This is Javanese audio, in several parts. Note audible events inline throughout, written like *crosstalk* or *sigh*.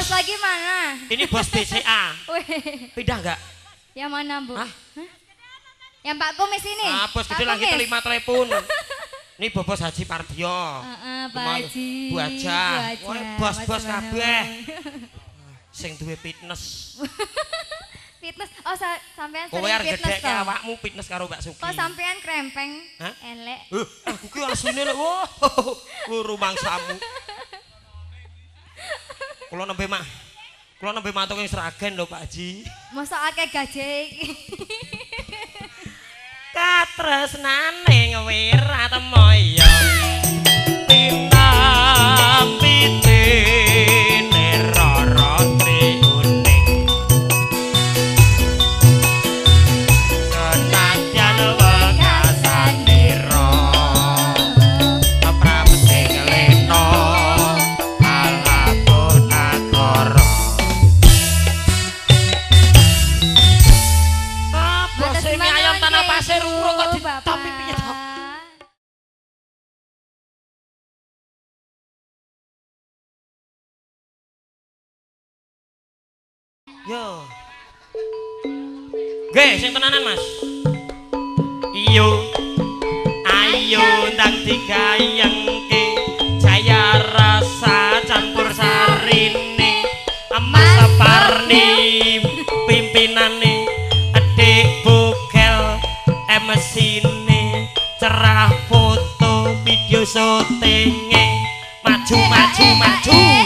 bos bos lagi mana? Ini bos BCA Pindah enggak? yang mana, Bu? Hah? Hah? Yang Pak Kumis ini? Ah, bos Pak gede lagi Kumis? terima telepon. Ini bobos Haji Pardio. Heeh, Pak Kemal- Haji. Bu Aja. Wah, bos-bos kabeh. Sing duwe fitness. *laughs* Fitness. Oh, sa sampean Kowe sering arep fitness gedheke toh? awakmu fitness karo Mbak Suki. Oh, sampean krempeng. Hah? Elek. Eh, aku ki asline lho. *laughs* Wah, guru mangsamu. Kula nembe mah. Kula nembe matuk ing Sragen lho Pak Haji. Mosok akeh gaje iki. *laughs* Katresnane wirat moyo. Tinapitine Yo. Ge, sing tenanan, Mas. Iyo. Ayo ndang digayengke. Jaya rasa campur sarine. Emas separni pimpinane. Adik bugel emesine cerah foto video syutinge maju maju maju maju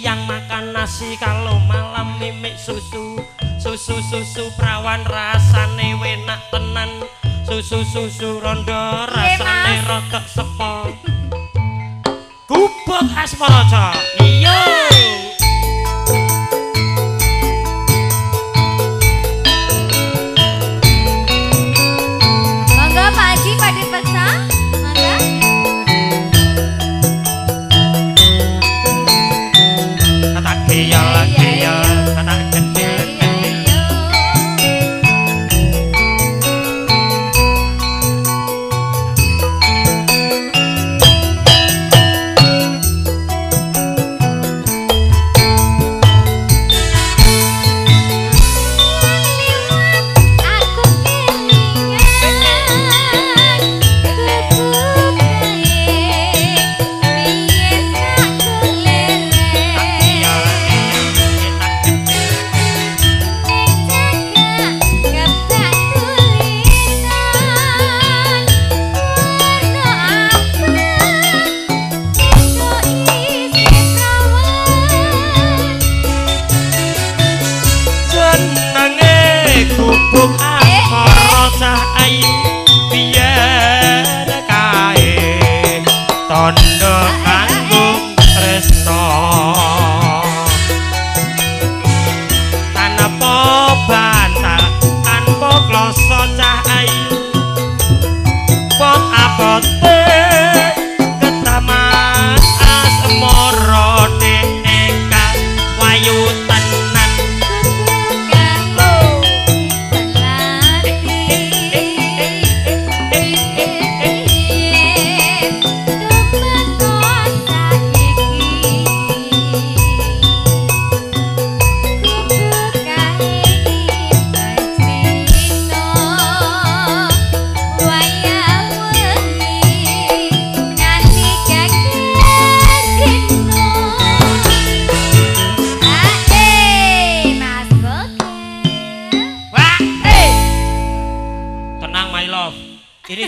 siang makan nasi kalau malam mimik susu susu susu perawan rasane wenak tenan susu susu rondo rasane Mas. rodok sepo kubuk asmara Cok. iya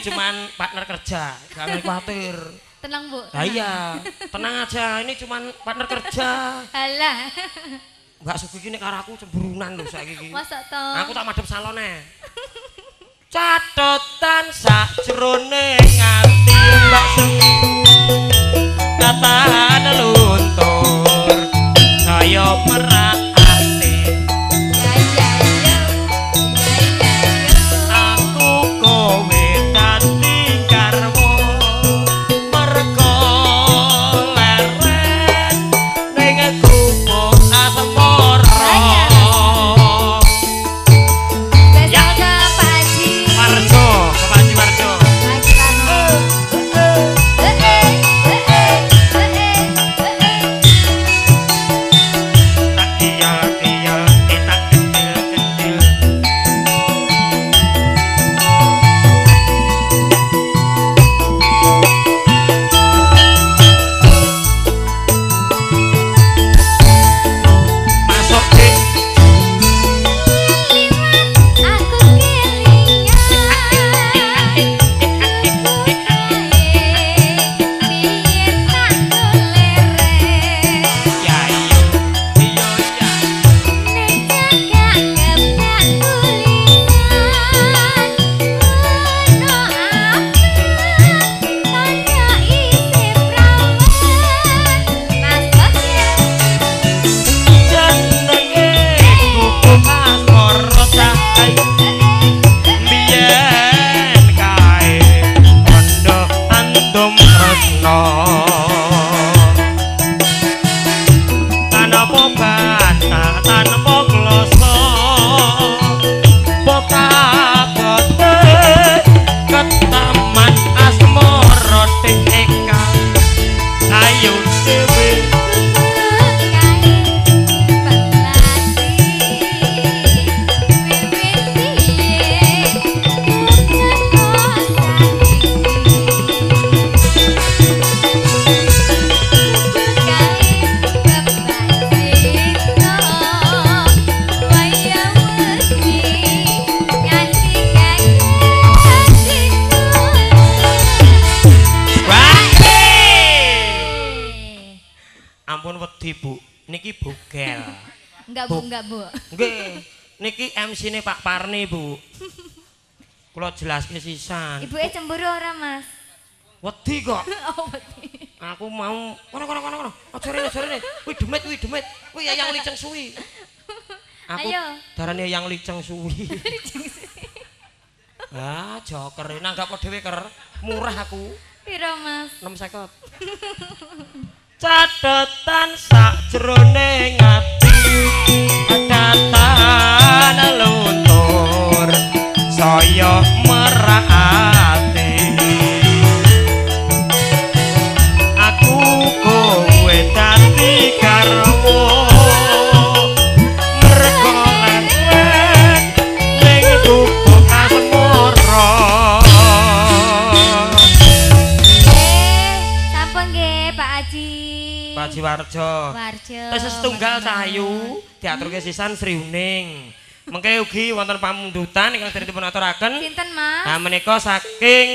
cuman partner kerja, jangan khawatir. Tenang, Bu. Nah, iya, tenang aja. Ini cuman partner kerja. Halah. Mbak Sugi ini karo aku cemburunan lho saiki iki. Masa? Aku tak madhep salone. Catetan sakjroning ati Mbak Sugi. Katahan luntur. Saya merak niki bugel. Enggak bu, enggak bu. nggih. Niki MC ne Pak Parni bu. Kula jelaske sisan. Ibu cemburu ora mas? wedi kok. *laughs* Oh betul. aku mau kono kono kono kono. Aja rene aja rene. Kuwi demet kuwi demet. Kuwi yang liceng suwi. Aku Ayo. darane yang liceng suwi. *laughs* Ah joker. Nanggap dhewe ker murah aku. Piro mas? 650 *laughs* catetan sakjroning ati Warjo. Warjo. setunggal Cahayu, diaturke sisan Sriuning. Mengke ugi wonten pamundutan ingkang dereng dipunaturaken. Sinten, Mas? Ah menika saking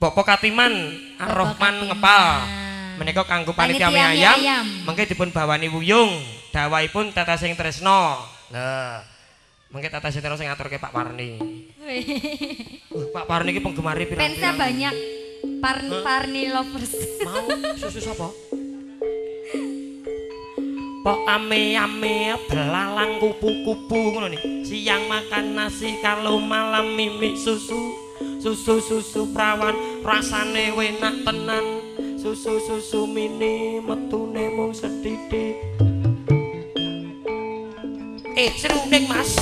Bapak Katiman Ar-Rahman Ngepal. Menika kanggo panitia mie ayam. Mengke dipun bawani wuyung, dawaipun tata sing tresno. Lah. Mengke tata sing tresno sing aturke Pak Warni. Uh, Pak Warni iki penggemar pirang-pirang. Pensa banyak. Parni Parni lovers. Mau susu sapa? kok ame ame belalang kupu kupu ngono nih siang makan nasi kalau malam mimik susu susu susu prawan rasane enak tenan. Susu susu mini metune mung sedidik. Eh seru mas.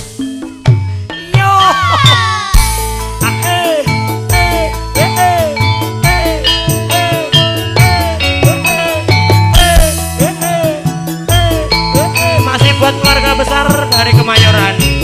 Yo! buat keluarga besar dari Kemayoran.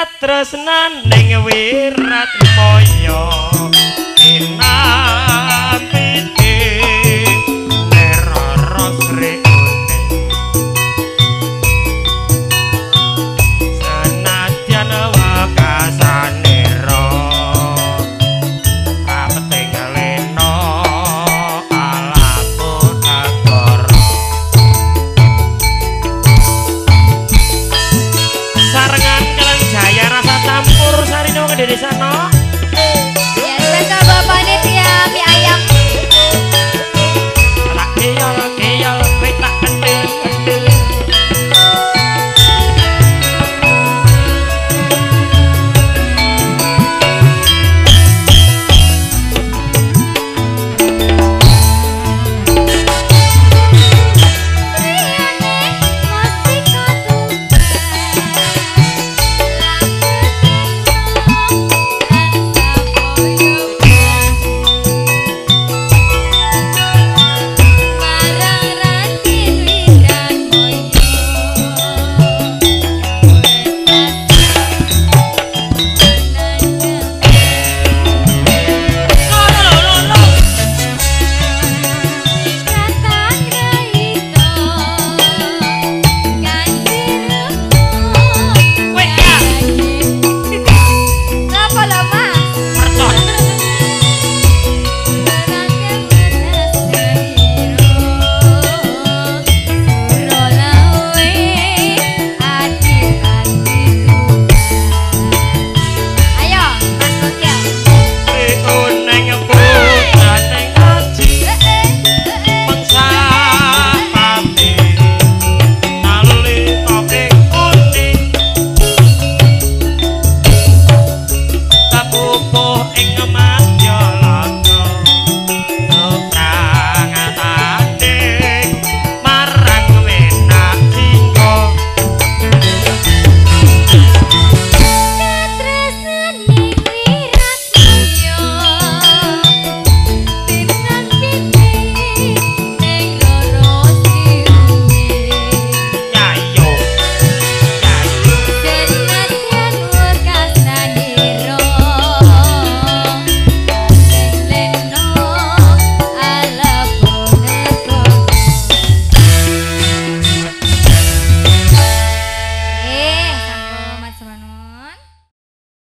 katresnan ning wirat moyo inah